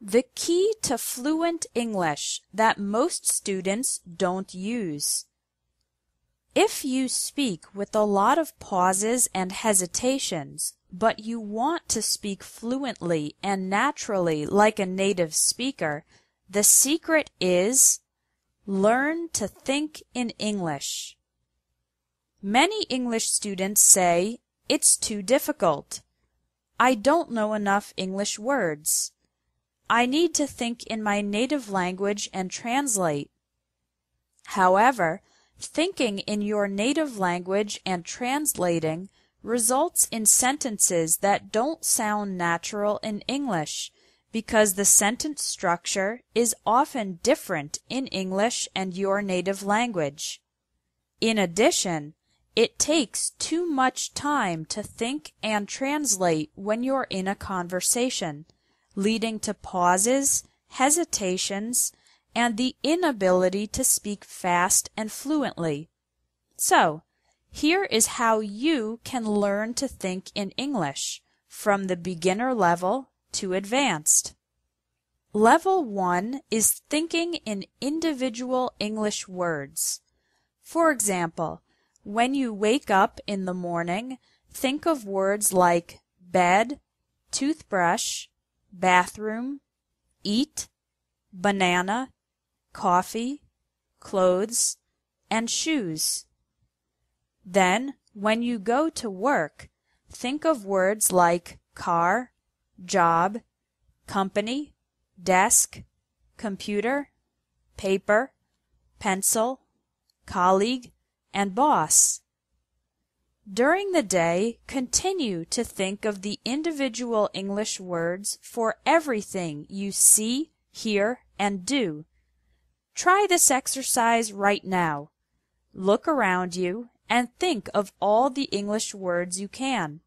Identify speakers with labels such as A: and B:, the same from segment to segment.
A: The key to fluent English that most students don't use. If you speak with a lot of pauses and hesitations, but you want to speak fluently and naturally like a native speaker, the secret is learn to think in English. Many English students say, it's too difficult. I don't know enough English words. I need to think in my native language and translate. However, thinking in your native language and translating results in sentences that don't sound natural in English because the sentence structure is often different in English and your native language. In addition, it takes too much time to think and translate when you're in a conversation leading to pauses, hesitations, and the inability to speak fast and fluently. So, here is how you can learn to think in English from the beginner level to advanced. Level 1 is thinking in individual English words. For example, when you wake up in the morning, think of words like bed, toothbrush, bathroom, eat, banana, coffee, clothes, and shoes. Then, when you go to work, think of words like car, job, company, desk, computer, paper, pencil, colleague, and boss. During the day, continue to think of the individual English words for everything you see, hear, and do. Try this exercise right now. Look around you and think of all the English words you can.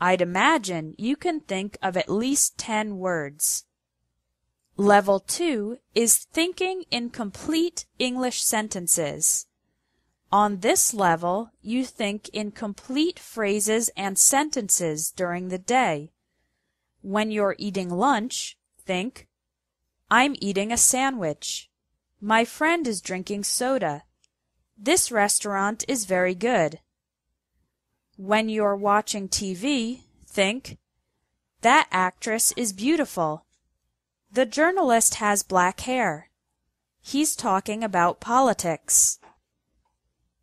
A: I'd imagine you can think of at least 10 words. Level 2 is thinking in complete English sentences. On this level, you think in complete phrases and sentences during the day. When you're eating lunch, think, I'm eating a sandwich. My friend is drinking soda. This restaurant is very good. When you're watching TV, think, that actress is beautiful. The journalist has black hair. He's talking about politics.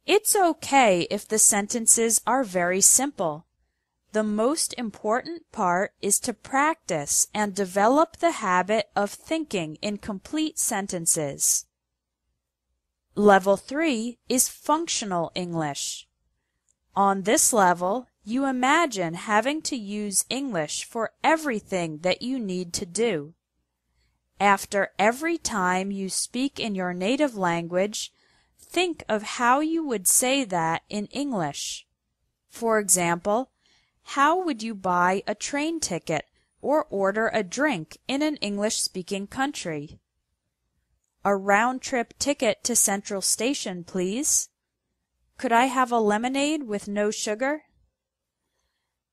A: It's okay if the sentences are very simple. The most important part is to practice and develop the habit of thinking in complete sentences. Level 3 is Functional English. On this level, you imagine having to use English for everything that you need to do. After every time you speak in your native language, think of how you would say that in English. For example, how would you buy a train ticket or order a drink in an English-speaking country? A round-trip ticket to Central Station, please. Could I have a lemonade with no sugar?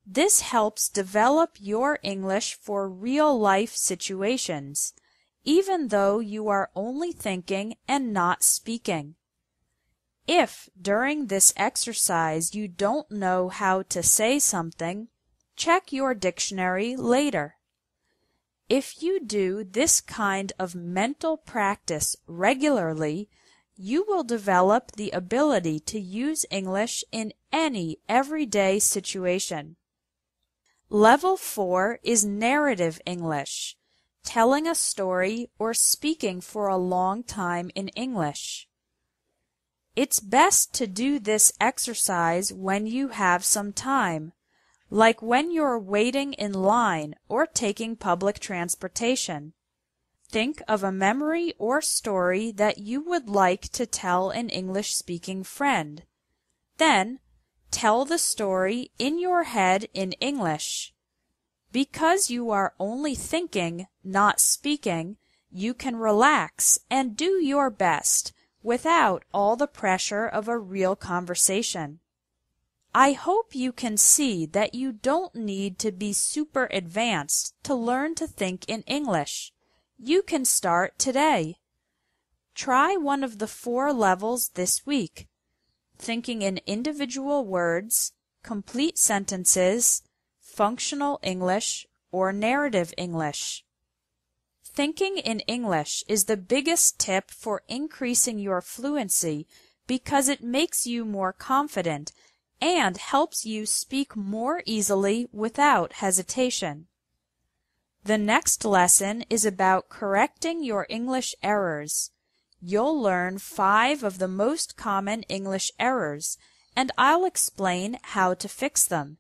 A: This helps develop your English for real-life situations, even though you are only thinking and not speaking. If during this exercise you don't know how to say something, check your dictionary later. If you do this kind of mental practice regularly, you will develop the ability to use English in any everyday situation. Level 4 is narrative English, telling a story or speaking for a long time in English. It's best to do this exercise when you have some time, like when you're waiting in line or taking public transportation. Think of a memory or story that you would like to tell an English-speaking friend. Then, tell the story in your head in English. Because you are only thinking, not speaking, you can relax and do your best without all the pressure of a real conversation. I hope you can see that you don't need to be super advanced to learn to think in English. You can start today. Try one of the four levels this week thinking in individual words, complete sentences, functional English, or narrative English. Thinking in English is the biggest tip for increasing your fluency because it makes you more confident and helps you speak more easily without hesitation. The next lesson is about correcting your English errors. You'll learn five of the most common English errors, and I'll explain how to fix them.